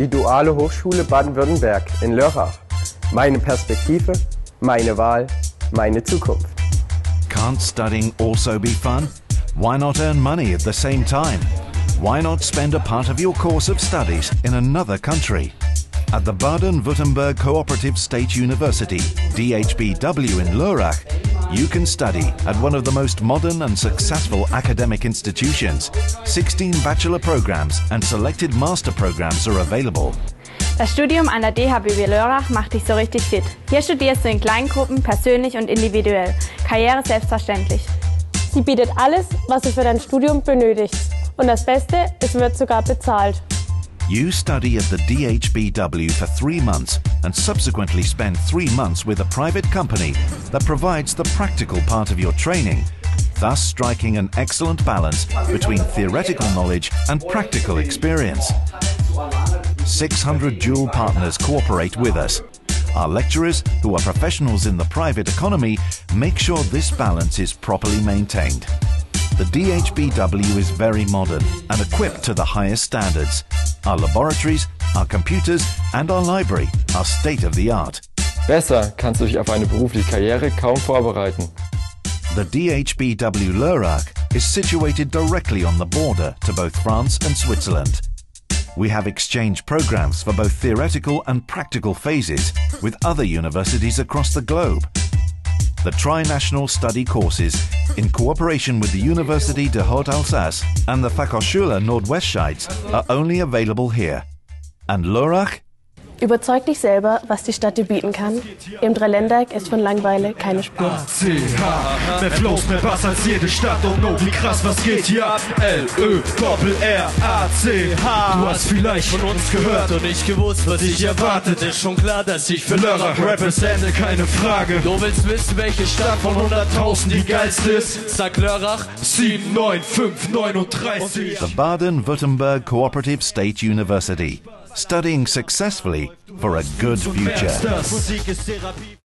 Die Duale Hochschule Baden-Württemberg in Lörrach. Meine Perspektive, meine Wahl, meine Zukunft. Can't studying also be fun? Why not earn money at the same time? Why not spend a part of your course of studies in another country? At the Baden-Württemberg Cooperative State University, DHBW in Lörrach, you can study at one of the most modern and successful academic institutions. 16 bachelor programs and selected master programs are available. Das Studium an der DHBW Lörrach macht dich so richtig fit. Hier studierst du in Kleingruppen, persönlich und individuell. Karriere selbstverständlich. Sie bietet alles, was du für dein Studium benötigst. Und das Beste, es wird sogar bezahlt. You study at the DHBW for three months and subsequently spend three months with a private company that provides the practical part of your training, thus striking an excellent balance between theoretical knowledge and practical experience. 600 dual partners cooperate with us. Our lecturers, who are professionals in the private economy, make sure this balance is properly maintained. The DHBW is very modern and equipped to the highest standards. Our laboratories, our computers and our library are state of the art. Besser kannst du dich auf eine berufliche Karriere kaum vorbereiten. The DHBW Lörrach is situated directly on the border to both France and Switzerland. We have exchange programs for both theoretical and practical phases with other universities across the globe. The tri-national study courses, in cooperation with the University de Haute-Alsace and the Fachhochschule Nordwestschweiz, are only available here. And Lörrach Überzeug dich selber, was die Stadt dir bieten kann. Im Dreiländereck ist von Langeweile keine Spur. ACH, mehr Flows, mehr Bass als jede Stadt und no, wie krass, was geht hier ab? L-Ö, Doppel-R, A-C-H. Du hast vielleicht von uns gehört und nicht gewusst, was ich erwartet. Ist schon klar, dass ich für Lörrach represente, keine Frage. Du willst wissen, welche Stadt von 100.000 die geilste ist? Sag Lörrach, 7, 9, 5, 39. the Baden-Württemberg Cooperative State University, studying successfully for a good future.